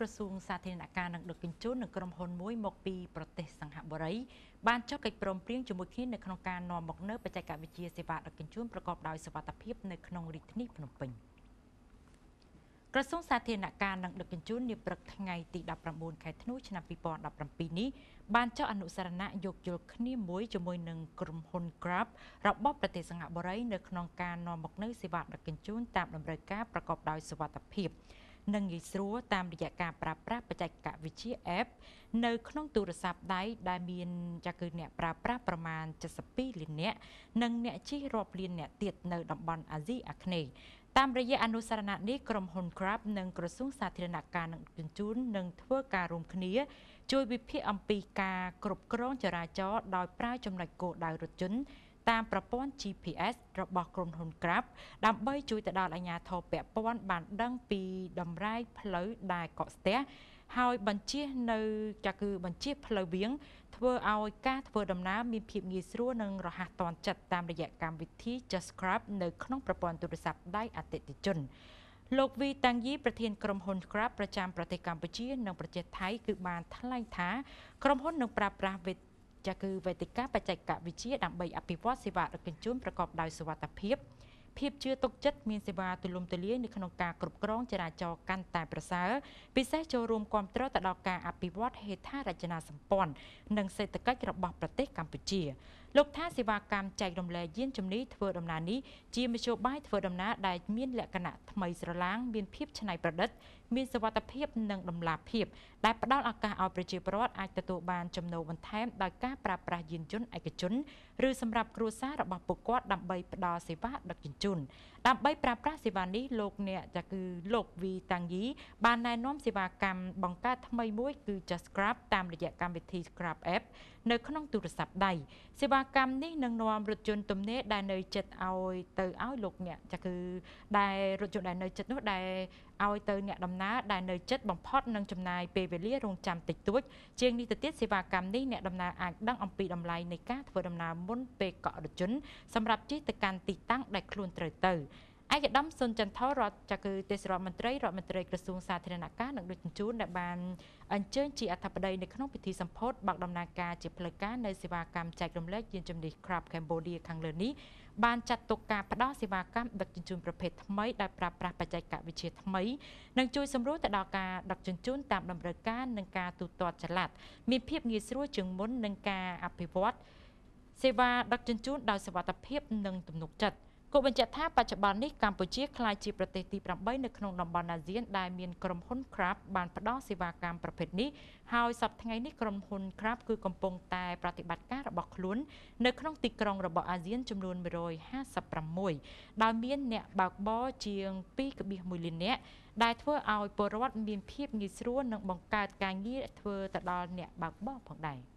ក្រសួងសាធារណការនិងដឹកជញ្ជូននិងក្រុមហ៊ុនមួយមកពីប្រទេសសង្ហបុរីបានចុះកិច្ចព្រមព្រៀងជាមួយគ្នានៅក្នុងការនាំមកនូវបច្ចេកវិទ្យាសេវាដឹកជញ្ជូនប្រកបដោយសុវត្ថិភាពនៅក្នុងរាជធានីភ្នំពេញក្រសួងសាធារណការនិងដឹកជញ្ជូននាព្រឹកថ្ងៃទី19ខែធ្នូឆ្នាំ2017នេះបានចុះអនុសារណៈយោគយល់គ្នាមួយជាមួយនឹងក្រុមហ៊ុន Grab របស់ប្រទេសសង្ហបុរីនៅក្នុងការនាំមកនូវសេវាដឹកជញ្ជូនតាមតម្រូវការប្រកបដោយសុវត្ថិភាព និងងាយស្រួលតាមរយៈការប្រើប្រាស់បច្ចេកវិទ្យា App នៅក្នុងទូរស័ព្ទដៃដែលមានចាគឺអ្នកប្រើប្រាស់ប្រមាណ72លាននាក់និងអ្នកជិះរាប់លាននាក់ទៀតនៅតំបន់អាស៊ីអាគ្នេយ៍តាមរយៈអនុសារណៈនេះក្រុមហ៊ុន Grab និងក្រសួងសាធារណការនិងជញ្ជូននឹងធ្វើការរួមគ្នា ជួយវិភាគអំពីការគ្រប់គ្រងចរាចរណ៍ដោយប្រើចំណុចគោលដៅរថយន្ត តាមប្រព័ន្ធ GPS របស់ក្រុមហ៊ុន Grab ដើម្បីជួយទៅដល់អាជ្ញាធរពាក់ព័ន្ធបានដឹងពីតម្រាយផ្លូវដែលកកស្ទះហើយបញ្ជានៅចាគឺបញ្ជាផ្លូវវាងធ្វើឲ្យការធ្វើដំណើរមានភាពងាយស្រួលនិងរហ័សទាន់ចិត្តតាមរយៈកម្មវិធី Just Grab នៅក្នុងប្រព័ន្ធទូរស័ព្ទដៃអតិថិជនលោកវីតាំងយីប្រធានក្រុមហ៊ុន Grab ប្រចាំប្រទេសកម្ពុជា និងប្រទេសថៃគឺបានថ្លែងថាក្រុមហ៊ុននឹងប្រើប្រាស់វិទ្ចាគឺវេទិកាបច្ចេកវិទ្យាដើម្បីអភិវឌ្ឍសេវាដឹកជញ្ជូនប្រកបដោយសុវត្ថិភាពភាពជឿទុកចិត្តមានសេវាទូលំទូលាយនៅក្នុងការគ្រប់គ្រងចរាចរណ៍កាន់តែប្រសើរពិសេសចូលរួមគ្រប់គ្រងទៅដល់ការអភិវឌ្ឍហេដ្ឋារចនាសម្ព័ន្ធនិងសេដ្ឋកិច្ចរបស់ប្រទេសកម្ពុជា លោកថាសេវាកម្មចែករំលែកយានជំនិះធ្វើដំណើរនេះជាមធ្យោបាយធ្វើដំណើរដែលមានលក្ខណៈថ្មីស្រឡាងមានភាពច្នៃប្រឌិត មានសុវត្ថិភាពនិងតម្លាភាព ដែលផ្ដល់ឱកាសឲ្យប្រជាពលរដ្ឋអាចទទួលបានចំណូលបន្ថែមដោយការប្រើប្រាស់យានយន្តឯកជនឬសម្រាប់គ្រួសាររបស់ពួកគាត់ដើម្បីផ្ដល់សេវាដឹកជញ្ជូនដើម្បីប្រើប្រាស់សេវានេះលោកអ្នកចាគឺលោកវីតាំងយីបានណែនាំសេវាកម្មបង្កើតថ្មីមួយគឺ Just Grab តាមរយៈកម្មវិធី Grab App នៅក្នុងទូរស័ព្ទដៃសេវាកម្មនេះនឹងនាំរថយន្តទំនេរដែលនៅចិត្តឲ្យទៅឲ្យលោកអ្នកចាគឺដែលរថយន្តដែលនៅចិត្តនោះដែលឲ្យទៅអ្នកដំណើរដែលនៅចិត្តបំផុតនឹងចំណាយពេលវេលារងចាំតិចតួចជាងនេះទៅទៀតសេវាកម្មនេះអ្នកដំណើរអាចដឹងអំពីតម្លៃនៃការធ្វើដំណើរមុនពេលកក់រថយន្តសម្រាប់ជិះទៅកាន់ទីតាំងដែលខ្លួនត្រូវទៅ ឯកឧត្តមសុនចន្ទថររដ្ឋចាគឺទេសរដ្ឋមន្ត្រីរដ្ឋមន្ត្រីក្រសួងសាធារណការនិងដឹកជញ្ជូនដែលបានអញ្ជើញជាអធិបតីនៅក្នុងពិធីសម្ពោធបើកដំណើរការជាផ្លូវការនៅសេវាកម្មចែករំលែកយានជំនិះ Crab Cambodia ខាងលើនេះបានចាត់ទុកការផ្ដល់សេវាកម្មដឹកជញ្ជូនប្រភេទថ្មីដែលប្រើប្រាស់បច្ចេកវិទ្យាថ្មីនិងជួយសម្រួលទៅដល់ការដឹកជញ្ជូនតាមតម្រូវការនិងការទូទាត់ចល័តមានភាពងាយស្រួលជាងមុននឹងការអភិវឌ្ឍសេវាដឹកជញ្ជូនដោយសុវត្ថិភាពនិងទំនុកចិត្ត គូបញ្ជាក់ថាបច្ចុប្បន្ននេះកម្ពុជាក្លាយជាប្រទេសទី8នៅក្នុងតំបន់អាស៊ានដែលមានក្រុមហ៊ុន Grab បានផ្ដល់សេវាកម្មប្រភេទនេះហើយសប្តាហ៍ថ្ងៃនេះក្រុមហ៊ុន Grab គឺកំពុងតែប្រតិបត្តិការរបស់ខ្លួននៅក្នុងទីក្រុងរបស់អាស៊ានចំនួន156ដោយមានអ្នកបើកបរជាង2.1លាននាក់ដែលធ្វើឲ្យពលរដ្ឋមានភាពងាយស្រួលនិងបង្កើតការងារធ្វើទៅដល់អ្នកបើកបរផងដែរ។